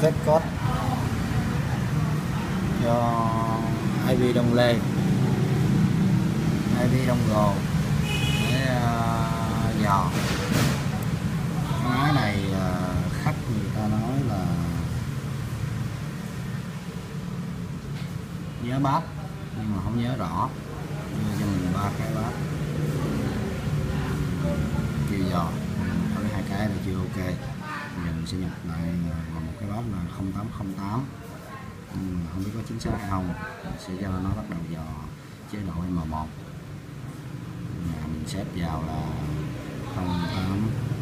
phết code cho IV Đông Lê IV Đông Gồ để uh, dò. Cái máy này uh, khách người ta nói là nhớ bát nhưng mà không nhớ rõ. Đưa cho mình ba cái bát chưa dò. Có hai cái là chưa ok giờ mình sẽ nhập lại vào một cái bát là 0808 ừ, không biết có chính xác hay không. Mình sẽ cho nó bắt đầu dò chế độ M1 nhà mình xếp vào là 08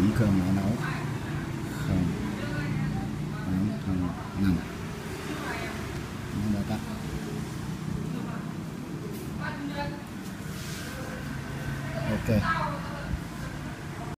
chuẩn cơm đã nấu. Không. Tám không năm. Nó đã tắt ok.